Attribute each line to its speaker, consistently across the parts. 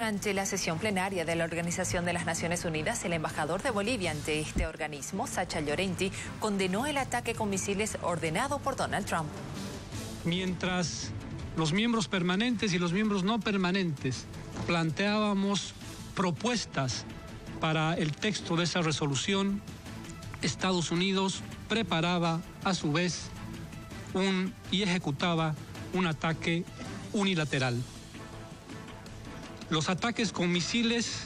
Speaker 1: Durante la sesión plenaria de la Organización de las Naciones Unidas, el embajador de Bolivia ante este organismo, Sacha Llorenti, condenó el ataque con misiles ordenado por Donald Trump.
Speaker 2: Mientras los miembros permanentes y los miembros no permanentes planteábamos propuestas para el texto de esa resolución, Estados Unidos preparaba a su vez un, y ejecutaba un ataque unilateral. Los ataques con misiles,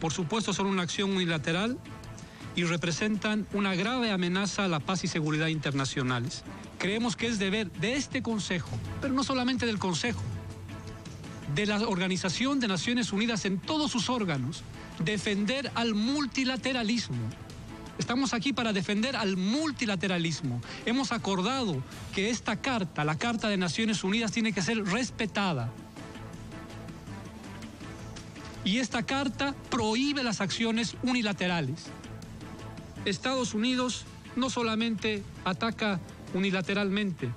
Speaker 2: por supuesto, son una acción unilateral y representan una grave amenaza a la paz y seguridad internacionales. Creemos que es deber de este Consejo, pero no solamente del Consejo, de la Organización de Naciones Unidas en todos sus órganos, defender al multilateralismo. Estamos aquí para defender al multilateralismo. Hemos acordado que esta carta, la Carta de Naciones Unidas, tiene que ser respetada. Y esta carta prohíbe las acciones unilaterales. Estados Unidos no solamente ataca unilateralmente,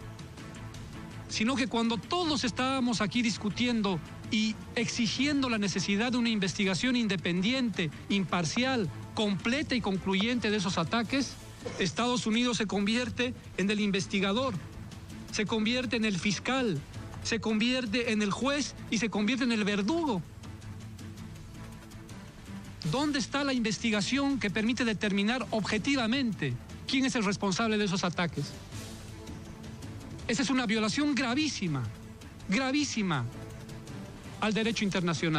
Speaker 2: sino que cuando todos estábamos aquí discutiendo y exigiendo la necesidad de una investigación independiente, imparcial, completa y concluyente de esos ataques, Estados Unidos se convierte en el investigador, se convierte en el fiscal, se convierte en el juez y se convierte en el verdugo. ¿Dónde está la investigación que permite determinar objetivamente quién es el responsable de esos ataques? Esa es una violación gravísima, gravísima al derecho internacional.